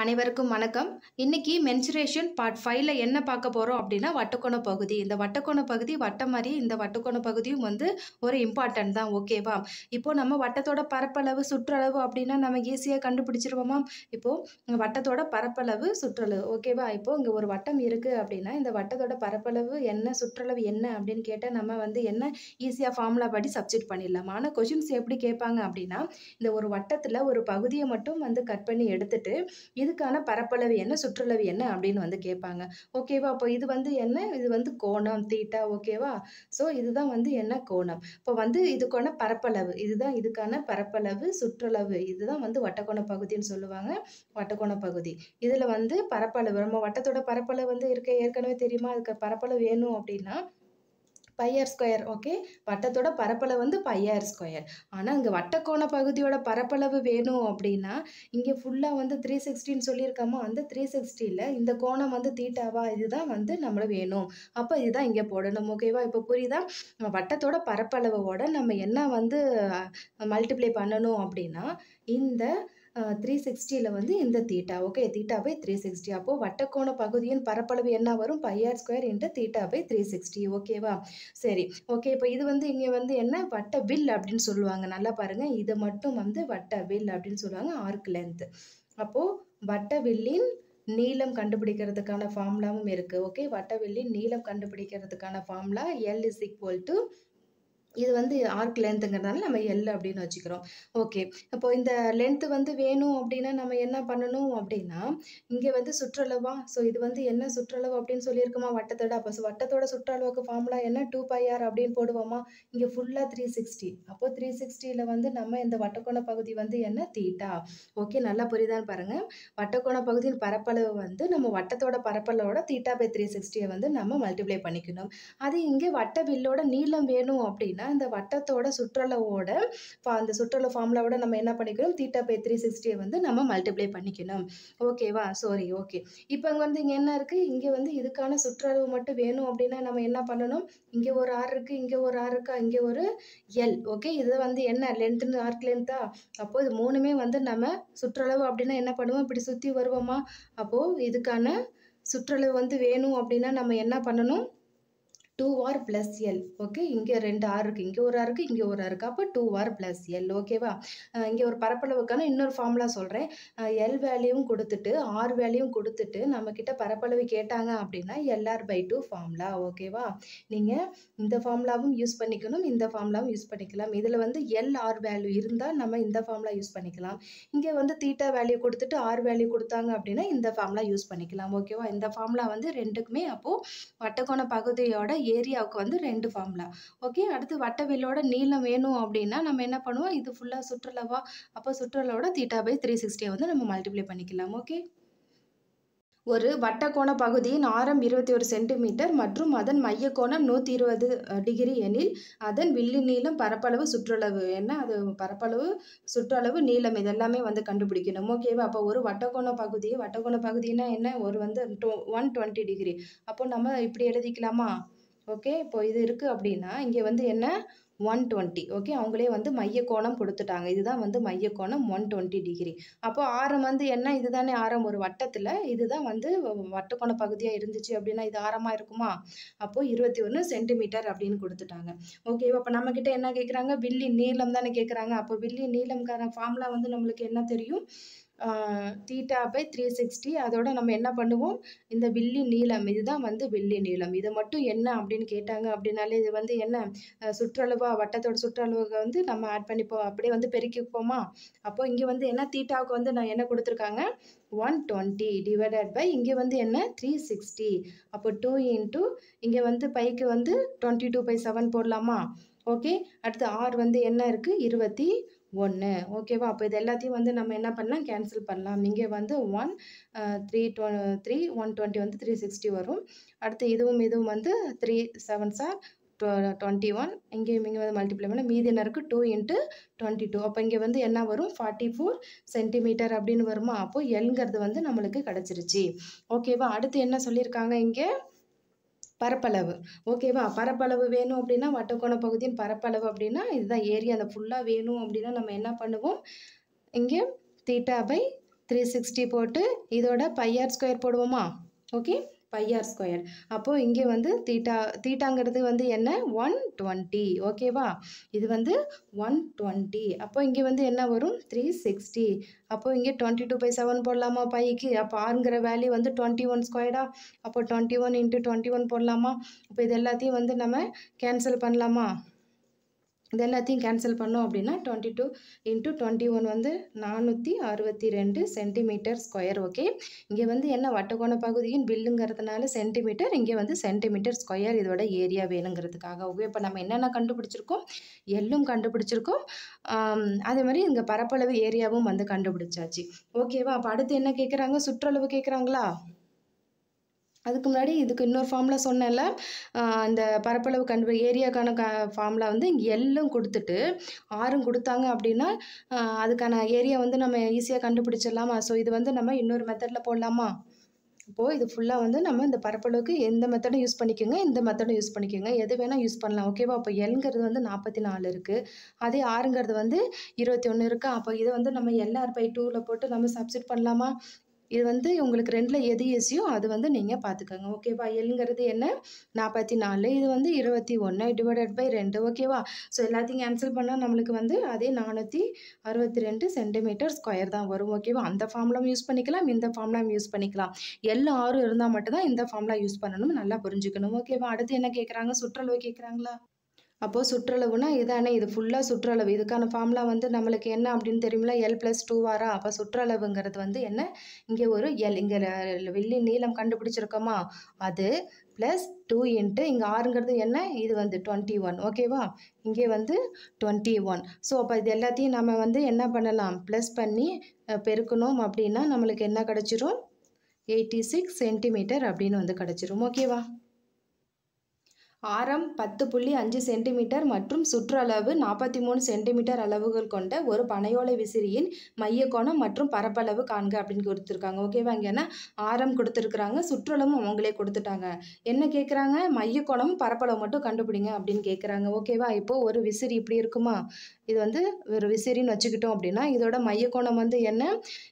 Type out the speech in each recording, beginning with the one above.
அனைவருக்கும் வணக்கம். இன்னைக்கு மென்சுரேஷன் பார்ட் ஃபைவ்ல என்ன பார்க்க போகிறோம் அப்படின்னா வட்டக்கோண பகுதி. இந்த வட்டக்கோண பகுதி வட்டம் மாதிரி இந்த வட்டக்கோண பகுதியும் வந்து ஒரு இம்பார்ட்டன்ட் தான் ஓகேவா இப்போ நம்ம வட்டத்தோட பரப்பளவு சுற்றளவு அப்படின்னா நம்ம ஈஸியாக கண்டுபிடிச்சிருவோமா? இப்போ வட்டத்தோட பரப்பளவு சுற்றளவு ஓகேவா இப்போ இங்கே ஒரு வட்டம் இருக்குது அப்படின்னா இந்த வட்டத்தோட பரப்பளவு என்ன சுற்றளவு என்ன அப்படின்னு கேட்டால் நம்ம வந்து என்ன ஈஸியாக ஃபார்முலா படி சப்ஜெக்ட் பண்ணிடலாம். ஆனால் கொஷின்ஸ் எப்படி கேட்பாங்க அப்படின்னா இந்த ஒரு வட்டத்தில் ஒரு பகுதியை மட்டும் வந்து கட் பண்ணி எடுத்துட்டு இதுக்கான பரப்பளவு என்ன சுற்றளவு என்ன அப்படின்னு வந்து கேட்பாங்க. ஓகேவா அப்போ இது வந்து என்ன? இது வந்து கோணம் தீட்டா ஓகேவா ஸோ இதுதான் வந்து என்ன கோணம்? இப்போ வந்து இதுக்கான பரப்பளவு இதுதான் இதுக்கான பரப்பளவு சுற்றளவு இதுதான் வந்து வட்டக்கோண பகுதின்னு சொல்லுவாங்க. வட்டக்கோண பகுதி. இதில் வந்து பரப்பளவு நம்ம வட்டத்தோட பரப்பளவு வந்து இருக்க ஏற்கனவே தெரியுமா? அதுக்கு பரப்பளவு வேணும் அப்படின்னா பையர் ஸ்கொயர் ஓகே வட்டத்தோட பரப்பளவு வந்து பையர் ஸ்கொயர் ஆனால் இங்கே வட்டக்கோண பகுதியோட பரப்பளவு வேணும் அப்படின்னா இங்கே ஃபுல்லாக வந்து த்ரீ சிக்ஸ்டின்னு சொல்லியிருக்காமோ அந்த த்ரீ சிக்ஸ்டியில் இந்த கோணம் வந்து தீட்டாவா இதுதான் வந்து நம்மளுக்கு வேணும். அப்போ இதுதான் இங்கே போடணும் ஓகேவா இப்போ புரியுதா? வட்டத்தோட பரப்பளவோட நம்ம என்ன வந்து மல்டிப்ளை பண்ணணும் அப்படின்னா இந்த த்ரீ சிக்ஸ்டியில் வந்து இந்த theta okay theta by three sixty அப்போது வட்டக்கோண பகுதியின் பரப்பளவு என்ன வரும்? Pi r square into theta by three sixty ஓகேவா சரி ஓகே இப்போ இது வந்து இங்கே வந்து என்ன? வட்ட வில் அப்படின்னு சொல்லுவாங்க. நல்லா பாருங்கள் இதை மட்டும் வந்து வட்ட வில் அப்படின்னு சொல்லுவாங்க. ஆர்க் லென்த் அப்போது வட்ட வில்லின் நீளம் கண்டுபிடிக்கிறதுக்கான ஃபார்முலாவும் இருக்குது ஓகே வட்ட வில்லின் நீளம் கண்டுபிடிக்கிறதுக்கான formula L is equal to இது வந்து ஆர்க் லென்த்துங்கிறதுனால நம்ம எல் அப்படின்னு வச்சுக்கிறோம். ஓகே இப்போ இந்த லென்த்து வந்து வேணும் அப்படின்னா நம்ம என்ன பண்ணணும் அப்படின்னா இங்கே வந்து சுற்றளவா ஸோ இது வந்து என்ன சுற்றளவு அப்படின்னு சொல்லியிருக்கோமா? வட்டத்தோட அப்போ வட்டத்தோட சுற்றளவுக்கு ஃபார்முலா என்ன? டூ பை ஆர் அப்படின்னு போடுவோமா? இங்கே ஃபுல்லாக த்ரீ சிக்ஸ்டி அப்போ த்ரீ சிக்ஸ்டியில் வந்து நம்ம இந்த வட்டக்கோண பகுதி வந்து என்ன? தீட்டா ஓகே நல்லா புரியுதான்னு பாருங்கள் வட்டக்கோண பகுதியின் பரப்பளவு வந்து நம்ம வட்டத்தோட பரப்பளவோட தீட்டா பை த்ரீ சிக்ஸ்டியை வந்து நம்ம மல்டிப்ளை பண்ணிக்கணும். அது இங்கே வட்ட வில்லோட நீளம் வேணும் அப்படின்னா இந்த வட்டத்தோட சுற்றளவோட அந்த சுற்றளவு ஃபார்முலாவோட நம்ம என்ன பண்ணிக்கணும்? தீட்டா பை த்ரீ சிக்ஸ்டியை வந்து நம்ம மல்டிப்ளை பண்ணிக்கணும். ஓகேவா சாரி ஓகே இப்போ இங்கே வந்து இங்கே என்ன இருக்குது இங்கே வந்து இதுக்கான சுற்றளவு மட்டும் வேணும் அப்படின்னா நம்ம என்ன பண்ணணும்? இங்கே ஒரு ஆறு இருக்குது இங்கே ஒரு ஆறு இருக்கா? இங்கே ஒரு எல் ஓகே இது வந்து என்ன? லென்த்துன்னு ஆர்க் லென்த்தா அப்போது இது மூணுமே வந்து நம்ம சுற்றளவு அப்படின்னா என்ன பண்ணுவோம்? இப்படி சுற்றி வருவோமா? அப்போது இதுக்கான சுற்றளவு வந்து வேணும் அப்படின்னா நம்ம என்ன பண்ணணும்? Two R plus L okay இங்கே ரெண்டு ஆர் இருக்குது இங்கே ஒரு ஆர் இருக்குது இங்கே ஒரு ஆர் இருக்குது அப்போ டூ ஆர் ப்ளஸ் எல் ஓகேவா இங்கே ஒரு பரப்பளவுக்கான இன்னொரு ஃபார்முலா சொல்கிறேன் எல் வேல்யூவும் கொடுத்துட்டு ஆர் வேல்யூவும் கொடுத்துட்டு நம்மக்கிட்ட பரப்பளவு கேட்டாங்க அப்படின்னா எல்ஆர் பை டூ ஃபார்முலா ஓகேவா நீங்கள் இந்த ஃபார்முலாவும் யூஸ் பண்ணிக்கணும் இந்த ஃபார்முலாவும் யூஸ் பண்ணிக்கலாம். இதில் வந்து எல் ஆர் வேல்யூ இருந்தால் நம்ம இந்த ஃபார்முலா யூஸ் பண்ணிக்கலாம். இங்கே வந்து தீட்டா வேல்யூ கொடுத்துட்டு ஆர் வேல்யூ கொடுத்தாங்க அப்படின்னா இந்த ஃபார்முலா யூஸ் பண்ணிக்கலாம். ஓகேவா இந்த ஃபார்முலா வந்து ரெண்டுக்குமே அப்போது வட்டக்கோண பகுதியோட ஏரியாவுக்கு வந்து ரெண்டு ஃபார்முலா ஓகே அடுத்து வட்டவில்லோட நீளம் வேணும் அப்படின்னா நம்ம என்ன பண்ணுவோம்? இது ஃபுல்லாக சுற்றுலாவா? அப்போ சுற்றுலாவோட தீட்டா பை த்ரீ சிக்ஸ்டியை வந்து நம்ம மல்டிப்ளை பண்ணிக்கலாம். ஓகே ஒரு வட்டக்கோண பகுதியின் ஆரம் இருபத்தி ஒரு சென்டிமீட்டர் மற்றும் அதன் மையக்கோணம் நூற்றி இருபது டிகிரி எனில் அதன் வில்லி நீளம் பரப்பளவு சுற்றளவு. என்ன? அது பரப்பளவு சுற்றளவு நீளம் இதெல்லாமே வந்து கண்டுபிடிக்கணும். ஓகேவா அப்போ ஒரு வட்டக்கோண பகுதி வட்டக்கோண பகுதினா என்ன? ஒரு வந்து டோ ஒன் டுவெண்ட்டி டிகிரி அப்போ நம்ம இப்படி எழுதிக்கலாமா? ஓகே இப்போ இது இருக்குது அப்படின்னா இங்கே வந்து என்ன? ஒன் டுவெண்ட்டி ஓகே அவங்களே வந்து மையக்கோணம் கொடுத்துட்டாங்க. இதுதான் வந்து மையக்கோணம் ஒன் டுவெண்ட்டி டிகிரி அப்போ ஆரம் வந்து என்ன? இதுதானே ஆரம் ஒரு வட்டத்தில். இதுதான் வந்து வட்டக்கோண பகுதியாக இருந்துச்சு அப்படின்னா இது ஆரமாக இருக்குமா? அப்போது இருபத்தி ஒன்று சென்டிமீட்டர் அப்படின்னு கொடுத்துட்டாங்க. ஓகே அப்போ நம்மக்கிட்ட என்ன கேட்குறாங்க வில்லி நீளம் தானே கேட்குறாங்க அப்போ வில்லி நீளம்கான ஃபார்முலா வந்து நம்மளுக்கு என்ன தெரியும்? தீட்டா பை த்ரீ சிக்ஸ்டி அதோட நம்ம என்ன பண்ணுவோம்? இந்த வில்லி நீளம் இதுதான் வந்து வில்லி நீளம். இது மட்டும் என்ன அப்படின்னு கேட்டாங்க அப்படின்னாலே இது வந்து என்ன? சுற்றளவா? வட்டத்தோட சுற்றளவுக்கு வந்து நம்ம ஆட் பண்ணிப்போம். அப்படியே வந்து பெருக்கிப்போமா? அப்போ இங்கே வந்து என்ன? தீட்டாவுக்கு வந்து நான் என்ன கொடுத்துருக்காங்க? ஒன் டுவெண்ட்டி டிவைடட் பை இங்கே வந்து என்ன? த்ரீ சிக்ஸ்டி அப்போ டூ இன்ட்டு இங்கே வந்து பைக்கு வந்து டுவெண்ட்டி டூ பை செவன் போடலாமா? ஓகே அடுத்து ஆர் வந்து என்ன இருக்குது இருபத்தி ஒன்று ஓகேவா அப்போ இது எல்லாத்தையும் வந்து நம்ம என்ன பண்ணலாம்? கேன்சல் பண்ணலாம். இங்கே வந்து one three two three one twenty வந்து த்ரீ சிக்ஸ்டி வரும். அடுத்து இதுவும் இதுவும் வந்து three seven sir twenty one இங்கேயும் இங்கே வந்து மல்டிப்ளை பண்ண மீதி என்ன இருக்குது டூ இன்ட்டு டுவெண்ட்டி டூ அப்போ இங்கே வந்து என்ன வரும்? ஃபார்ட்டி ஃபோர் சென்டிமீட்டர் அப்படின்னு வருமா? அப்போது எல்ங்கிறது வந்து நம்மளுக்கு கிடச்சிருச்சு. ஓகேவா அடுத்து என்ன சொல்லியிருக்காங்க இங்கே? பரப்பளவு. ஓகேவா பரப்பளவு வேணும் அப்படின்னா வட்டக்கோண பகுதியின் பரப்பளவு அப்படின்னா இதுதான் ஏரியா. அந்த ஃபுல்லாக வேணும் அப்படின்னா நம்ம என்ன பண்ணுவோம்? இங்கே தீட்டா பை த்ரீ சிக்ஸ்டி போட்டு இதோட பையார் ஸ்கொயர் போடுவோமா? ஓகே பையார் ஸ்கொயர் அப்போது இங்கே வந்து தீட்டா தீட்டாங்கிறது வந்து என்ன? ஒன் டுவெண்ட்டி ஓகேவா இது வந்து ஒன் டுவெண்ட்டி அப்போ இங்கே வந்து என்ன வரும்? த்ரீ சிக்ஸ்டி அப்போ இங்கே டுவெண்ட்டி டூ பை செவன் போடலாமா பைக்கு அப்போ ஆறுங்கிற வேல்யூ வந்து டுவெண்ட்டி ஒன் ஸ்கொயர்டா அப்போ twenty one into twenty one போடலாமா? இப்போ இது எல்லாத்தையும் வந்து நம்ம கேன்சல் பண்ணலாமா? இது எல்லாத்தையும் கேன்சல் பண்ணோம் அப்படின்னா twenty two into twenty one வந்து நானூற்றி அறுபத்தி ரெண்டு சென்டிமீட்டர் ஸ்கொயர் ஓகே இங்கே வந்து என்ன வட்டக்கோண பகுதியின் பில்லுங்கிறதுனால சென்டிமீட்டர் இங்கே வந்து சென்டிமீட்டர் ஸ்கொயர் இதோட ஏரியா வேணுங்கிறதுக்காக. ஓகே இப்போ நம்ம என்னென்ன கண்டுபிடிச்சிருக்கோம்? எல்லும் கண்டுபிடிச்சிருக்கோம். அதே மாதிரி இங்கே பரப்பளவு ஏரியாவும் வந்து கண்டுபிடிச்சாச்சு. ஓகேவா அப்போ அடுத்து என்ன கேட்குறாங்க சுற்றளவு கேட்குறாங்களா அதுக்கு முன்னாடி இதுக்கு இன்னொரு ஃபார்மில் சொன்னேன்ல அந்த இந்த பரப்பளவு கண்டு ஏரியாக்கான க ஃபார்முலா வந்து இங்கே எல்லும் கொடுத்துட்டு ஆறும் கொடுத்தாங்க அப்படின்னா அதுக்கான ஏரியா வந்து நம்ம ஈஸியாக கண்டுபிடிச்சிடலாமா? ஸோ இது வந்து நம்ம இன்னொரு மெத்தடில் போடலாமா? இப்போது இது ஃபுல்லாக வந்து நம்ம இந்த பரப்பளவுக்கு எந்த மெத்தடும் யூஸ் பண்ணிக்கோங்க இந்த மெத்தடும் யூஸ் பண்ணிக்கோங்க. எது வேணால் யூஸ் பண்ணலாம் ஓகேவா அப்போ எல்ங்கிறது வந்து நாற்பத்தி நாலு இருக்குது அதே ஆறுங்கிறது வந்து இருபத்தி ஒன்று இருக்குது அப்போ இதை வந்து நம்ம எல்ஆர் பை டூவில் போட்டு நம்ம சப்ஸ்டிட் பண்ணலாமா? இது வந்து உங்களுக்கு ரெண்டில் எது ஈஸியோ அது வந்து நீங்கள் பார்த்துக்கோங்க ஓகேவா எல்ங்கிறது என்ன? நாற்பத்தி நாலு இது வந்து இருபத்தி ஒன்று டிவைடட் பை ரெண்டு ஓகேவா ஸோ எல்லாத்தையும் கேன்சல் பண்ணால் நம்மளுக்கு வந்து அதே நானூற்றி அறுபத்தி ரெண்டு சென்டிமீட்டர் ஸ்கொயர் தான் வரும். ஓகேவா அந்த ஃபார்ம்லாம் யூஸ் பண்ணிக்கலாம். இந்த ஃபார்ம்லாம் யூஸ் பண்ணிக்கலாம். எல் ஆறு இருந்தால் மட்டும்தான் இந்த ஃபார்ம்லாம் யூஸ் பண்ணணும். நல்லா புரிஞ்சுக்கணும். ஓகேவா அடுத்து என்ன கேட்குறாங்க சுற்றளவு கேட்குறாங்களா அப்போது சுற்றளவுனா இதானே இது ஃபுல்லாக சுற்றளவு. இதுக்கான ஃபார்முலா வந்து நம்மளுக்கு என்ன அப்படின்னு தெரியுமில எல் ப்ளஸ் டூ வாரா அப்போ சுற்றளவுங்கிறது வந்து என்ன? இங்கே ஒரு எல் இங்கே வெள்ளி நீளம் கண்டுபிடிச்சிருக்கோமா? அது ப்ளஸ் டூ இன்ட்டு இங்கே ஆறுங்கிறது என்ன? இது வந்து டுவெண்ட்டி ஒன் ஓகேவா இங்கே வந்து டுவெண்ட்டி ஒன் ஸோ அப்போ இது எல்லாத்தையும் நம்ம வந்து என்ன பண்ணலாம்? ப்ளஸ் பண்ணி பெருக்கணும் அப்படின்னா நம்மளுக்கு என்ன கிடச்சிரும்? எயிட்டி சிக்ஸ் சென்டிமீட்டர் அப்படின்னு வந்து கிடச்சிரும். ஓகேவா ஆரம் பத்து புள்ளி அஞ்சு சென்டிமீட்டர் மற்றும் சுற்றளவு நாற்பத்தி மூணு சென்டிமீட்டர் அளவுகள் கொண்ட ஒரு பனையோலை விசிறியின் மைய கோணம் மற்றும் பரப்பளவு காண்க அப்படின்னு கொடுத்துருக்காங்க. ஓகேவா இங்கே என்ன ஆரம் கொடுத்துருக்குறாங்க சுற்றளவும் அவங்களே கொடுத்துட்டாங்க. என்ன கேட்குறாங்க மைய கோணம் பரப்பளவு மட்டும் கண்டுபிடிங்க அப்படின்னு கேட்குறாங்க ஓகேவா இப்போது ஒரு விசிறி இப்படி இருக்குமா? இது வந்து ஒரு விசிறின்னு வச்சுக்கிட்டோம் அப்படின்னா இதோட மையக்கோணம் வந்து என்ன?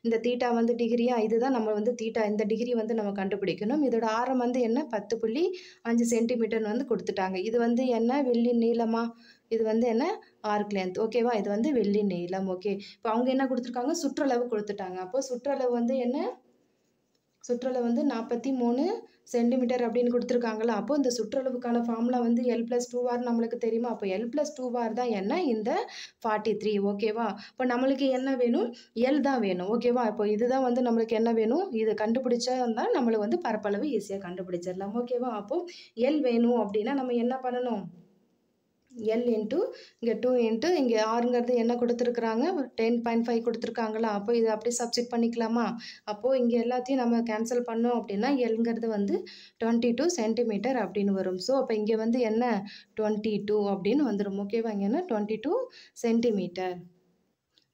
இந்த தீட்டா வந்து டிகிரியா இதுதான் நம்ம வந்து தீட்டா இந்த டிகிரி வந்து நம்ம கண்டுபிடிக்கணும். இதோட ஆரம் வந்து என்ன? பத்து புள்ளி அஞ்சு சென்டிமீட்டர்னு வந்து கொடுத்துட்டாங்க. இது வந்து என்ன? வெள்ளி நீளமா? இது வந்து என்ன? ஆர்க் லென்த் ஓகேவா இது வந்து வெள்ளி நீளம். ஓகே இப்போ அவங்க என்ன கொடுத்துருக்காங்க? சுற்றளவு கொடுத்துட்டாங்க. அப்போ சுற்றளவு வந்து என்ன? சுற்றளவு வந்து நாற்பத்தி மூணு சென்டிமீட்டர் அப்படின்னு கொடுத்துருக்காங்களா அப்போ இந்த சுற்றளவுக்கான ஃபார்முலா வந்து எல் ப்ளஸ் டூ ஆர் நம்மளுக்கு தெரியுமா? அப்போ எல் ப்ளஸ் டூ ஆர் தான் என்ன? இந்த ஃபார்ட்டி த்ரீ ஓகேவா இப்போ நம்மளுக்கு என்ன வேணும்? எல் தான் வேணும் ஓகேவா இப்போ இதுதான் வந்து நம்மளுக்கு என்ன வேணும்? இது கண்டுபிடிச்சா தான் நம்மளுக்கு வந்து பரப்பளவு ஈஸியாக கண்டுபிடிச்சிடலாம் ஓகேவா அப்போது எல் வேணும் அப்படின்னா நம்ம என்ன பண்ணணும்? எல் இன்ட்டு இங்கே டூ இன்ட்டு இங்கே ஆறுங்கிறது என்ன கொடுத்துருக்குறாங்க? டென் பாயிண்ட் ஃபைவ் கொடுத்துருக்காங்களா? அப்போ இதை அப்படியே சப்ஸ்டிட் பண்ணிக்கலாமா? அப்போது இங்கே எல்லாத்தையும் நம்ம கேன்சல் பண்ணோம் அப்படின்னா எல்ங்கிறது வந்து டுவெண்ட்டி டூ சென்டிமீட்டர் அப்படின்னு வரும். ஸோ அப்போ இங்கே வந்து என்ன? டுவெண்ட்டி டூ அப்படின்னு வந்துடும் ஓகேவா இங்கே என்ன? டுவெண்ட்டி டூ சென்டிமீட்டர்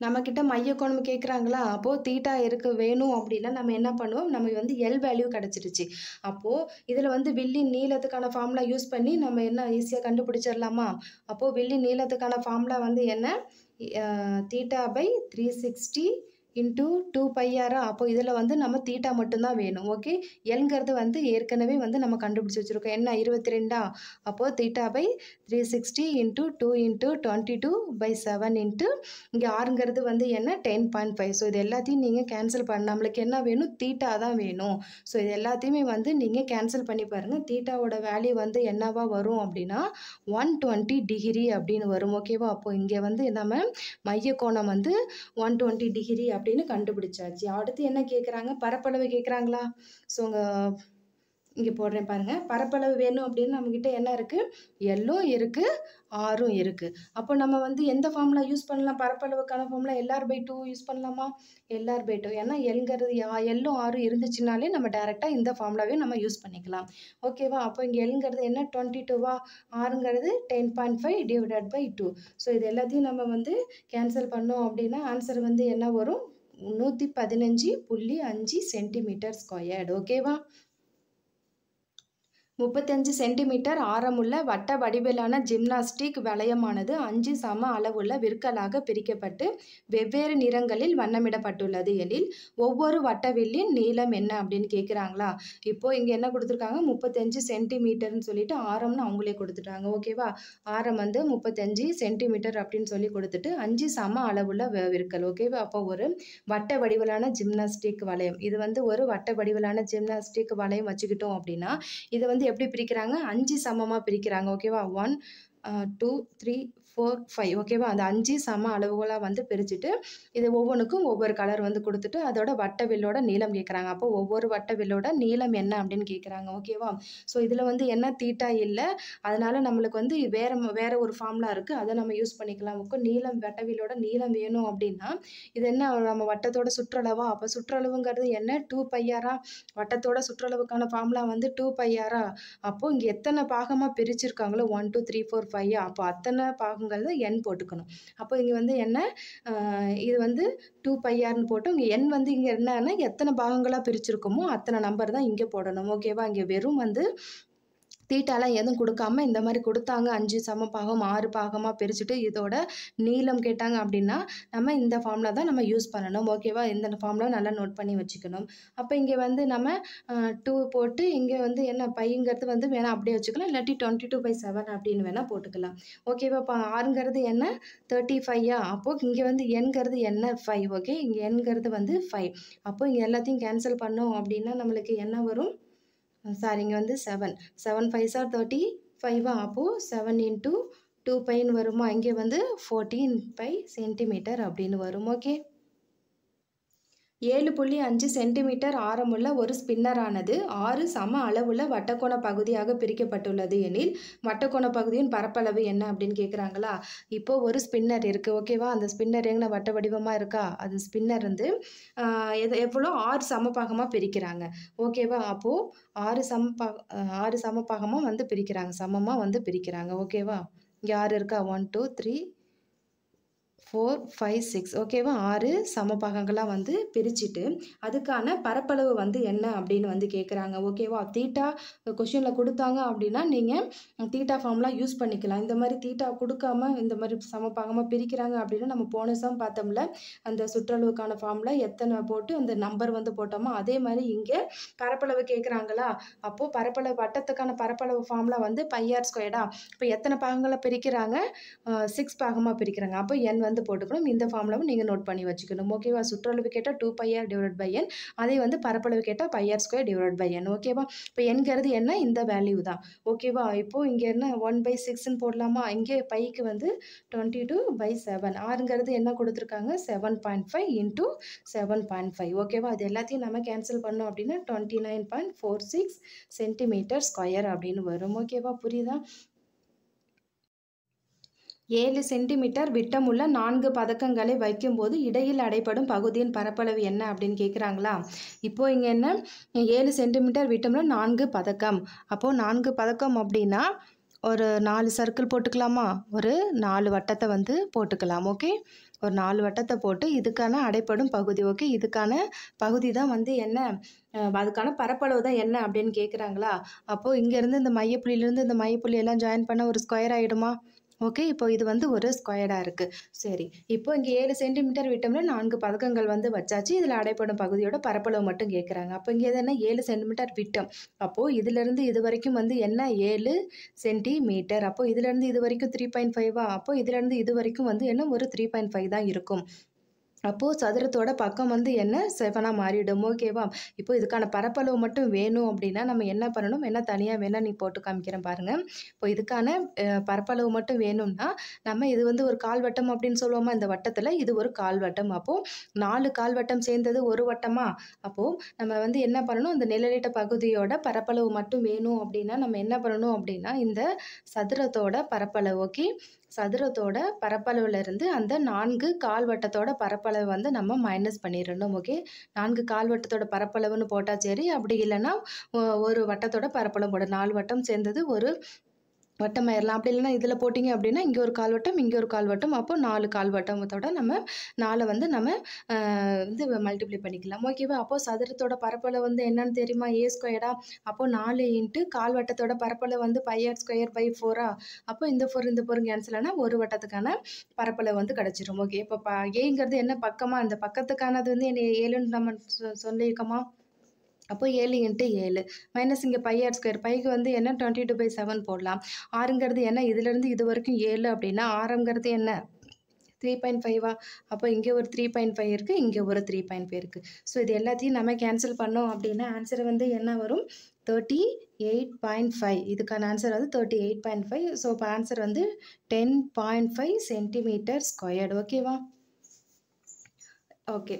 நம்மக்கிட்ட மைய கோணம் கேட்குறாங்களா அப்போது தீட்டா இருக்கு வேணும் அப்படின்னா நம்ம என்ன பண்ணுவோம்? நமக்கு வந்து எல் வேல்யூ கிடச்சிருச்சு. அப்போது இதில் வந்து வில்லி நீளத்துக்கான ஃபார்முலா யூஸ் பண்ணி நம்ம என்ன ஈஸியாக கண்டுபிடிச்சிடலாமா? அப்போது வில்லி நீளத்துக்கான ஃபார்முலா வந்து என்ன? Theta by three sixty into two பையாரா அப்போ இதில் வந்து நம்ம தீட்டா மட்டும்தான் வேணும் ஓகே எல்ங்கிறது வந்து ஏற்கனவே வந்து நம்ம கண்டுபிடிச்சி வச்சுருக்கோம். என்ன இருபத்தி ரெண்டா அப்போது theta by three sixty into two into twenty two by seven into இங்கே ஆறுங்கிறது வந்து என்ன? டென் பாயிண்ட் ஃபைவ் ஸோ இது எல்லாத்தையும் நீங்கள் கேன்சல் பண்ண நம்மளுக்கு என்ன வேணும்? தீட்டா தான் வேணும். ஸோ இது எல்லாத்தையுமே வந்து நீங்கள் கேன்சல் பண்ணி பாருங்கள் தீட்டாவோட வேல்யூ வந்து என்னவா வரும் அப்படின்னா ஒன் டுவெண்ட்டி டிகிரி அப்படின்னு வரும் ஓகேவா அப்போது இங்கே வந்து நம்ம மைய கோணம் வந்து ஒன் டுவெண்ட்டி டிகிரி அப்படின்னு கண்டுபிடிச்சாச்சு. அடுத்து என்ன கேட்குறாங்க பரப்பளவு கேட்குறாங்களா ஸோ உங்கள் இங்கே போடுறேன் பாருங்கள் பரப்பளவு வேணும் அப்படின்னு நம்மக்கிட்ட என்ன இருக்குது எல்லும் இருக்குது ஆறும் இருக்குது அப்போ நம்ம வந்து எந்த ஃபார்முலா யூஸ் பண்ணலாம்? பரப்பளவுக்கான formula L R by two use பண்ணலாமா? எல்ஆர் பை டூ ஏன்னா எல்ங்கிறது யா- எல்லும் ஆறும் இருந்துச்சுனாலே நம்ம டேரெக்டாக இந்த ஃபார்ம்லாவே நம்ம யூஸ் பண்ணிக்கலாம். ஓகேவா அப்போ இங்கே எல்ங்கிறது என்ன? டுவெண்ட்டி டூவா ஆறுங்கிறது ten point five divided by two so இது எல்லாத்தையும் நம்ம வந்து கேன்சல் பண்ணோம் அப்படின்னா ஆன்சர் வந்து என்ன வரும்? நூற்றி பதினஞ்சு புள்ளி அஞ்சு சென்டிமீட்டர் ஸ்கொயர்டு ஓகேவா முப்பத்தஞ்சு சென்டிமீட்டர் ஆரமுள்ள வட்ட வடிவிலான ஜிம்னாஸ்டிக் வளையமானது அஞ்சு சம அளவுள்ள விற்களாக பிரிக்கப்பட்டு வெவ்வேறு நிறங்களில் வண்ணமிடப்பட்டுள்ளது. எனில் ஒவ்வொரு வட்டவில்லின் நீளம் என்ன அப்படின்னு கேட்குறாங்களா இப்போது இங்கே என்ன கொடுத்துருக்காங்க? முப்பத்தஞ்சு சென்டிமீட்டர்னு சொல்லிட்டு ஆரம்னு அவங்களே கொடுத்துட்டாங்க. ஓகேவா ஆரம் வந்து முப்பத்தஞ்சு சென்டிமீட்டர் அப்படின்னு சொல்லி கொடுத்துட்டு அஞ்சு சம அளவுள்ள வி- விற்கல். ஓகேவா அப்போ ஒரு வட்ட வடிவிலான ஜிம்னாஸ்டிக் வளையம். இது வந்து ஒரு வட்ட வடிவிலான ஜிம்னாஸ்டிக் வளையம் வச்சுக்கிட்டோம் அப்படின்னா இதை வந்து எப்படி பிரிக்கிறாங்க? அஞ்சு சமமாக பிரிக்கிறாங்க. ஓகேவா one two three four five ஓகேவா அந்த அஞ்சு சம அளவுகளாக வந்து பிரிச்சுட்டு இது ஒவ்வொன்றுக்கும் ஒவ்வொரு கலர் வந்து கொடுத்துட்டு அதோட வட்ட வில்லோட நீளம் கேட்குறாங்க அப்போ ஒவ்வொரு வட்ட வில்லோட நீளம் என்ன அப்படின்னு கேட்குறாங்க ஓகேவா ஸோ இதில் வந்து என்ன தீட்டா இல்லை அதனால் நம்மளுக்கு வந்து வேற வேறு வேற ஒரு ஃபார்முலா இருக்குது அதை நம்ம யூஸ் பண்ணிக்கலாம். ஓகே நீளம் வட்டவிலோட நீளம் வேணும் அப்படின்னா இது என்ன நம்ம வட்டத்தோட சுற்றளவா? அப்போ சுற்றளவுங்கிறது என்ன? டூ பையாரா வட்டத்தோட சுற்றளவுக்கான ஃபார்முலா வந்து டூ பையாரா அப்போது இங்கே எத்தனை பாகமாக பிரிச்சிருக்காங்களோ? One two three four five அப்போ அத்தனை பாகம் தான் என் போட்டுக்கணும். அப்போ இங்கே வந்து என்ன? இது வந்து டூ பையார்னு போட்டு இங்கே என் வந்து இங்கே என்னன்னா எத்தனை பாகங்களாக பிரிச்சிருக்கோமோ அத்தனை நம்பர் தான் இங்கே போடணும். ஓகேவா இங்கே வெறும் வந்து தீட்டாலாம் எதுவும் கொடுக்காம இந்த மாதிரி கொடுத்தாங்க. அஞ்சு சம பாகம் ஆறு பாகமாக பிரிச்சுட்டு இதோட நீளம் கேட்டாங்க அப்படின்னா நம்ம இந்த ஃபார்மில் தான் நம்ம யூஸ் பண்ணணும். ஓகேவா இந்த ஃபார்மில் நல்லா நோட் பண்ணி வச்சுக்கணும். அப்போ இங்கே வந்து நம்ம டூ போட்டு இங்கே வந்து என்ன பைங்கிறது வந்து வேணால் அப்படியே வச்சுக்கலாம். இல்லாட்டி டுவெண்ட்டி டூ பை செவன் அப்படின்னு வேணால் போட்டுக்கலாம். ஓகேவா இப்போ ஆறுங்கிறது என்ன? தேர்ட்டி ஃபைவா அப்போது இங்கே வந்து எண்கிறது என்ன? ஃபைவ் ஓகே இங்கே எண்கிறது வந்து ஃபைவ் அப்போது இங்கே எல்லாத்தையும் கேன்சல் பண்ணோம் அப்படின்னா நம்மளுக்கு என்ன வரும்? சாரி இங்கே வந்து seven seven five sir thirty ஃபைவா அப்போது செவன் இன்ட்டு டூ பைன்னு வருமா? இங்கே வந்து ஃபோர்டீன் பை சென்டிமீட்டர் அப்படின்னு வரும் ஓகே ஏழு புள்ளி அஞ்சு சென்டிமீட்டர் ஆரமுள்ள ஒரு ஸ்பின்னரானது ஆறு சம அளவுள்ள வட்டக்கோண பகுதியாக பிரிக்கப்பட்டுள்ளது எனில் வட்டக்கோண பகுதியின் பரப்பளவு என்ன அப்படின்னு கேட்குறாங்களா இப்போ ஒரு ஸ்பின்னர் இருக்குது ஓகேவா அந்த ஸ்பின்னர் எங்கே வட்ட வடிவமாக இருக்கா? அது ஸ்பின்னர் வந்து எது எவ்வளோ? ஆறு சமபாகமாக பிரிக்கிறாங்க ஓகேவா அப்போது ஆறு சம ஆறு சமபாகமாக வந்து பிரிக்கிறாங்க சமமாக வந்து பிரிக்கிறாங்க ஓகேவா இங்கே ஆறு இருக்கா? One two three four five six ஓகேவா ஆறு சம பாகங்களாக வந்து பிரிச்சுட்டு அதுக்கான பரப்பளவு வந்து என்ன அப்படின்னு வந்து கேட்குறாங்க ஓகேவா தீட்டா கொஷினில் கொடுத்தாங்க அப்படின்னா நீங்கள் தீட்டா ஃபார்ம்லாம் யூஸ் பண்ணிக்கலாம். இந்த மாதிரி தீட்டா கொடுக்காம இந்த மாதிரி சம பாகமாக பிரிக்கிறாங்க அப்படின்னா நம்ம போன சம் பார்த்தோம்ல அந்த சுற்றளவுக்கான ஃபார்மில் எத்தனை போட்டு அந்த நம்பர் வந்து போட்டோமோ அதே மாதிரி இங்கே பரப்பளவு கேட்குறாங்களா அப்போது பரப்பளவு வட்டத்துக்கான பரப்பளவு ஃபார்மில் வந்து பையார் ஸ்கொயர்டா இப்போ எத்தனை பாகங்களை பிரிக்கிறாங்க? சிக்ஸ் பாகமாக பிரிக்கிறாங்க. அப்போ என் வந்து போட்டுக்கணும். இந்த ஃபார்முலாவும் நீங்கள் நோட் பண்ணி வச்சுக்கணும். ஓகேவா சுற்றளவு கேட்டால் two pi r divide by N அதே வந்து பரப்பளவு கேட்டால் pi r square divide by N ஓகேவா இப்போ என்கிறது என்ன இந்த வேல்யூ தான். ஓகேவா இப்போது இங்கே என்ன? ஒன் பை சிக்ஸ்ன்னு போடலாமா? இங்கே பைக்கு வந்து டுவெண்ட்டி டூ பை செவன் ஆறுங்கிறது என்ன கொடுத்துருக்காங்க? Seven point five into seven point five ஓகேவா அது எல்லாத்தையும் நம்ம கேன்சல் பண்ணோம் அப்படின்னா twenty nine point four six centimetre square அப்படின்னு வரும். ஓகேவா புரியுதா? ஏழு சென்டிமீட்டர் விட்டமுள்ள நான்கு பதக்கங்களை வைக்கும்போது இடையில் அடைப்படும் பகுதியின் பரப்பளவு என்ன அப்படின்னு கேட்குறாங்களா இப்போ இங்கே என்ன? ஏழு சென்டிமீட்டர் விட்டமுள்ள நான்கு பதக்கம். அப்போது நான்கு பதக்கம் அப்படின்னா ஒரு நாலு சர்க்கிள் போட்டுக்கலாமா? ஒரு நாலு வட்டத்தை வந்து போட்டுக்கலாம் ஓகே? ஒரு நாலு வட்டத்தை போட்டு இதுக்கான அடைப்படும் பகுதி ஓகே? இதுக்கான பகுதி தான் வந்து என்ன? அதுக்கான பரப்பளவு தான் என்ன அப்படின்னு கேட்குறாங்களா அப்போது இங்கேருந்து இந்த மையப்புள்ளியிலேருந்து இந்த மையப்புள்ளி எல்லாம் ஜாயின் பண்ண ஒரு ஸ்கொயர் ஆகிடுமா ஓகே இப்போ இது வந்து ஒரு ஸ்கொயர்டாக இருக்குது சரி இப்போ இங்கே ஏழு சென்டிமீட்டர் விட்டோம்னா நான்கு பதக்கங்கள் வந்து வச்சாச்சு. இதில் அடைப்படும் பகுதியோட பரப்பளவு மட்டும் கேட்குறாங்க அப்போ இங்கே என்ன ஏழு சென்டிமீட்டர் விட்டம். அப்போது இதிலேருந்து இது வரைக்கும் வந்து என்ன? ஏழு சென்டிமீட்டர் அப்போ இதிலேருந்து இது வரைக்கும் த்ரீ பாயிண்ட் ஃபைவா அப்போ இதிலேருந்து இது வரைக்கும் வந்து என்ன? ஒரு த்ரீ பாயிண்ட் ஃபைவ் தான் இருக்கும். அப்போது சதுரத்தோட பக்கம் வந்து என்ன? செவனாக மாறிடும் ஓகேவா இப்போ இதுக்கான பரப்பளவு மட்டும் வேணும் அப்படின்னா நம்ம என்ன பண்ணணும்? என்ன தனியாக வேணால் நீ போட்டு காமிக்கிறேன் பாருங்கள் இப்போ இதுக்கான பரப்பளவு மட்டும் வேணும்னா நம்ம இது வந்து ஒரு கால்வட்டம் அப்படின்னு சொல்லுவோமா? இந்த வட்டத்தில் இது ஒரு கால்வட்டம். அப்போது நாலு கால்வட்டம் சேர்ந்தது ஒரு வட்டமா? அப்போது நம்ம வந்து என்ன பண்ணணும்? இந்த நிழலிட்ட பகுதியோட பரப்பளவு மட்டும் வேணும் அப்படின்னா நம்ம என்ன பண்ணணும் அப்படின்னா இந்த சதுரத்தோட பரப்பளவு ஓகே சதுரத்தோட பரப்பளவில் இருந்து அந்த நான்கு கால்வட்டத்தோட பரப்பளவு வந்து நம்ம மைனஸ் பண்ணிடணும் ஓகே நான்கு கால்வட்டத்தோட பரப்பளவுன்னு போட்டால் சரி அப்படி இல்லைன்னா ஒரு வட்டத்தோட பரப்பளவு போட. நாலு வட்டம் சேர்ந்தது ஒரு வட்டமாயிரலாம் அப்படி இல்லைன்னா இதில் போட்டிங்க அப்படின்னா இங்கே ஒரு கால்வட்டம் இங்கே ஒரு கால்வட்டம் அப்போ நாலு கால்வட்டத்தோட நம்ம நாலை வந்து நம்ம வந்து மல்டிப்ளை பண்ணிக்கலாம். ஓகேவா அப்போது சதுரத்தோட பரப்பளவு வந்து என்னன்னு தெரியுமா? ஏ ஸ்கொயர்டா அப்போ நாலு இன்ட்டு கால்வட்டத்தோட பரப்பளவு வந்து பையர் ஸ்கொயர் பை ஃபோரா அப்போ இந்த ஃபோர் இந்த ஃபோர் கேன்சல் ஒரு வட்டத்துக்கான பரப்பளவு வந்து கிடச்சிரும். ஓகே இப்போ ப ஏங்கிறது என்ன பக்கமாக அந்த பக்கத்துக்கானது வந்து என்ன ஏழுன்னு நம்ம சொல்லியிருக்கோமா? அப்போ ஏழு இன்ட்டு ஏழு. மைனஸ் இங்கே பை ஆர் ஸ்கொயர் பைக்கு வந்து என்ன? டுவெண்ட்டி டூ பை செவன் போடலாம் ஆறுங்கிறது என்ன? இதுலேருந்து இது வரைக்கும் ஏழு அப்படின்னா ஆறுங்கிறது என்ன? த்ரீ பாயிண்ட் ஃபைவா அப்போ இங்கே ஒரு த்ரீ பாயிண்ட் ஃபைவ் இருக்குது இங்கே ஒரு த்ரீ பாயிண்ட் ஃபைவ் இருக்குது ஸோ இது எல்லாத்தையும் நம்ம கேன்சல் பண்ணோம் அப்படின்னா ஆன்சர் வந்து என்ன வரும்? தேர்ட்டி எயிட் பாயிண்ட் ஃபைவ் இதுக்கான ஆன்சர் வந்து thirty eight point five so இப்போ ஆன்சர் வந்து ten point five centimetre squared ஓகேவா okay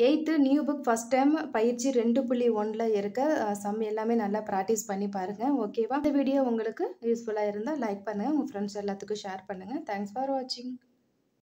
eighth new book first time பயிற்சி ரெண்டு புள்ளி ஒன்றில் இருக்க சம் எல்லாமே நல்லா ப்ராக்டிஸ் பண்ணி பாருங்கள் ஓகேவா இந்த வீடியோ உங்களுக்கு யூஸ்ஃபுல்லாக இருந்தால் லைக் பண்ணுங்கள் உங்கள் ஃப்ரெண்ட்ஸ் எல்லாத்துக்கும் ஷேர் பண்ணுங்கள் தேங்க்ஸ் ஃபார் வாட்சிங்